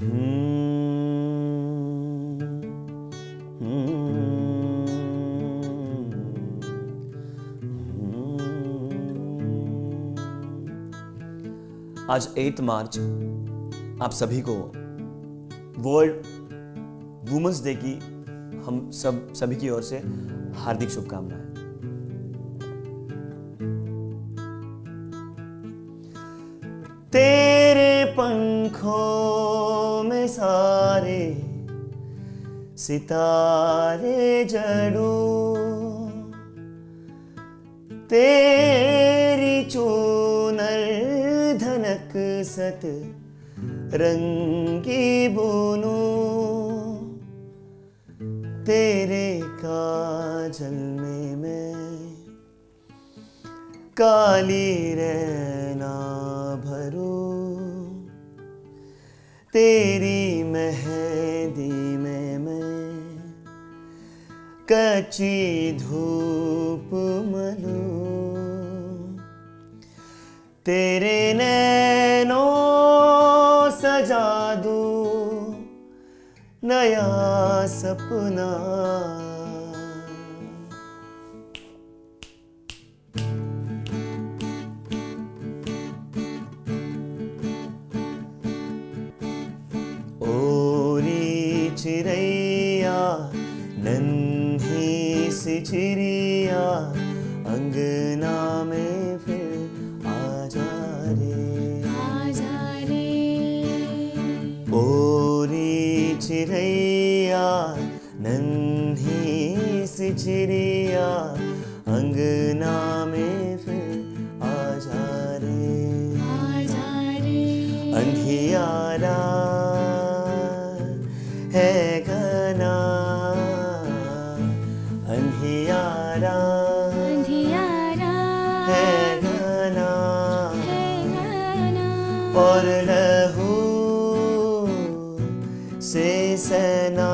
आज 8 मार्च, आप सभी को वर्ल्ड वुमेंस डे की हम सब, सभी की ओर से हार्दिक शुभकामनाएँ। तेरे पंखों में सारे सितारे जड़ू। तेरी चूनर धनक सत रंगी बुनू। तेरे काजल में मैं काली रहना तेरी मेहंदी में मैं कच्ची धूप मलू। तेरे नैनो सजा दू नया सपना। ओरी चिड़ैया नन्ही सी चिड़िया अंगना में फिर आ जा रे आजा रे ओरी चिड़ैया नन्ही सी चिड़िया अंगना में फिर आ जा रे आजा रे अंधियारा सना।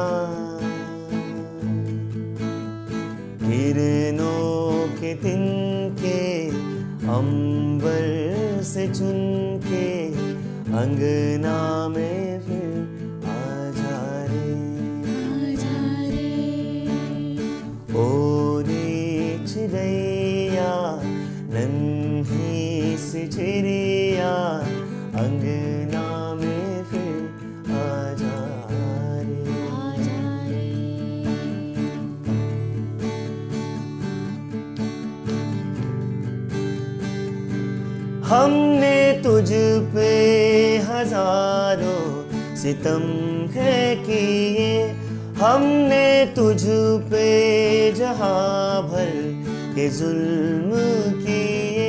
किरणों के तिनके अंबर से अंगना में फिर आ जा रे। रे चिड़ैया नन्ही सी चिड़िया, अंगना हमने तुझ पे हज़ारों सितम है किए। हमने तुझ पे जहाँ भर के जुल्म किए।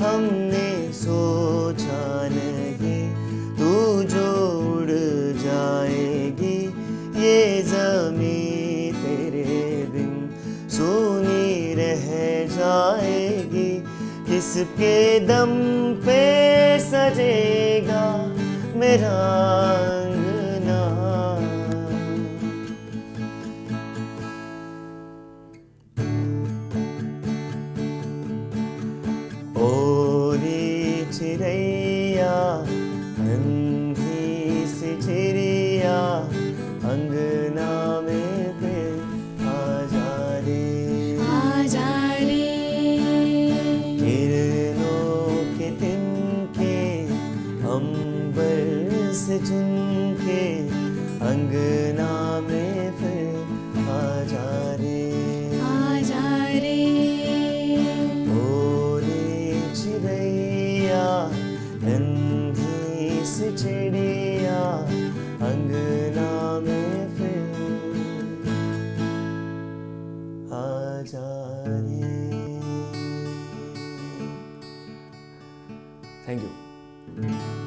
हमने सोचा किसके दम पे सजेगा मेरा अंगना। रे चिड़ैया से चुन के अंगना में फिर आ जा रे। आजा रे। ओरे चिड़ैया नन्ही सी चिड़िया अंगना में फिर आ जा रे। Thank you